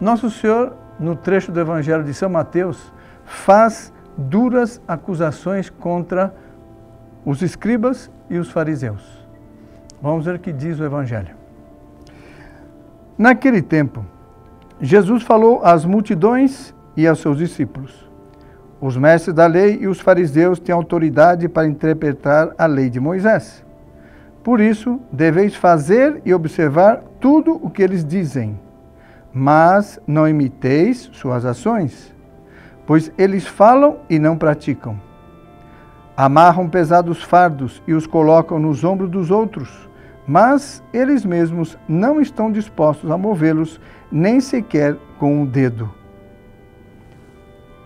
Nosso Senhor, no trecho do Evangelho de São Mateus, faz duras acusações contra os escribas e os fariseus. Vamos ver o que diz o Evangelho. Naquele tempo, Jesus falou às multidões e aos seus discípulos: Os mestres da lei e os fariseus têm autoridade para interpretar a lei de Moisés. Por isso, deveis fazer e observar tudo o que eles dizem mas não imiteis suas ações, pois eles falam e não praticam. Amarram pesados fardos e os colocam nos ombros dos outros, mas eles mesmos não estão dispostos a movê-los, nem sequer com o um dedo.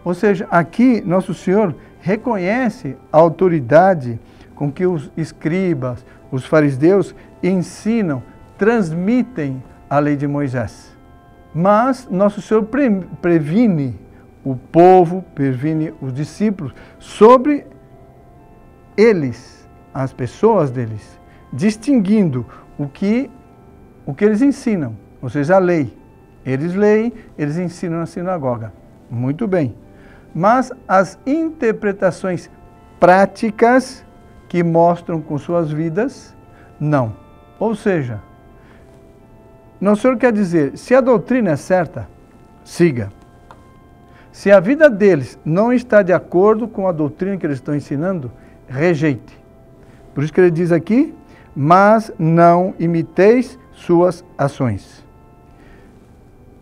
Ou seja, aqui Nosso Senhor reconhece a autoridade com que os escribas, os fariseus ensinam, transmitem a lei de Moisés. Mas nosso Senhor pre previne o povo, previne os discípulos sobre eles, as pessoas deles, distinguindo o que, o que eles ensinam, ou seja, a lei. Eles leem, eles ensinam na sinagoga. Muito bem. Mas as interpretações práticas que mostram com suas vidas, não. Ou seja, não, senhor quer dizer, se a doutrina é certa, siga. Se a vida deles não está de acordo com a doutrina que eles estão ensinando, rejeite. Por isso que ele diz aqui, mas não imiteis suas ações.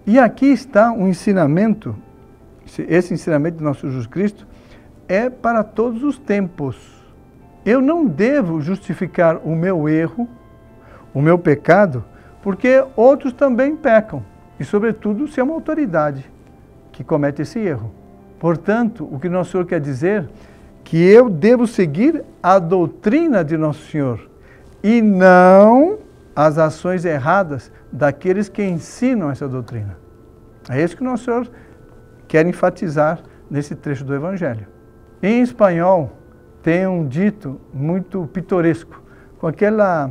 E aqui está um ensinamento, esse ensinamento de nosso Jesus Cristo é para todos os tempos. Eu não devo justificar o meu erro, o meu pecado, porque outros também pecam, e sobretudo se é uma autoridade que comete esse erro. Portanto, o que nosso Senhor quer dizer que eu devo seguir a doutrina de nosso Senhor e não as ações erradas daqueles que ensinam essa doutrina. É isso que nosso Senhor quer enfatizar nesse trecho do Evangelho. Em espanhol, tem um dito muito pitoresco, com aquela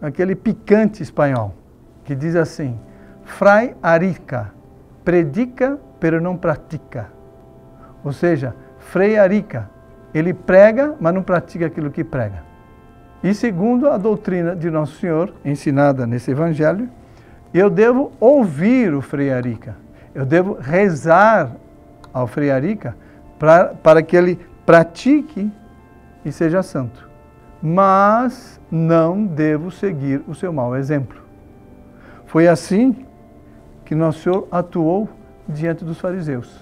aquele picante espanhol, que diz assim: Fray Arica, predica, pero não pratica. Ou seja, Frei Arica, ele prega, mas não pratica aquilo que prega. E segundo a doutrina de Nosso Senhor, ensinada nesse evangelho, eu devo ouvir o Frei Arica, eu devo rezar ao Frei Arica pra, para que ele pratique e seja santo. Mas não devo seguir o seu mau exemplo. Foi assim que nosso Senhor atuou diante dos fariseus.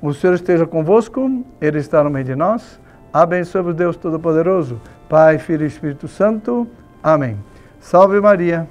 O Senhor esteja convosco, Ele está no meio de nós. Abençoe-vos Deus Todo-Poderoso, Pai, Filho e Espírito Santo. Amém. Salve Maria.